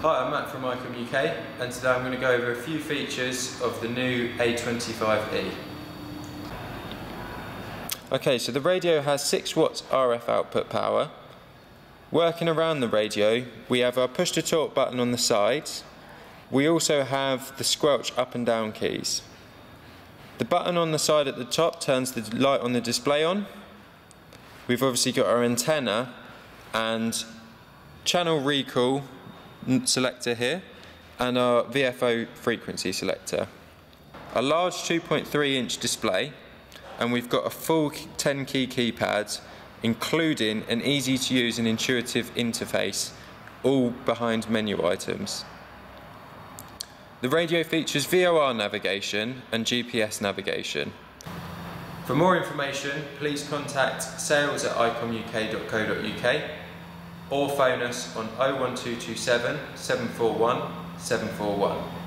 Hi, I'm Matt from ICOM UK and today I'm going to go over a few features of the new A25NE. Okay, so the radio has 6 watts RF output power. Working around the radio, we have our push to talk button on the sides. We also have the squelch up and down keys. The button on the side at the top turns the light on the display on. We've obviously got our antenna and channel recall selector here and our VFO frequency selector. A large 2.3 inch display and we've got a full 10 key keypad including an easy to use and intuitive interface all behind menu items. The radio features VOR navigation and GPS navigation. For more information, please contact sales at icomuk.co.uk or phone us on 01227 741 741.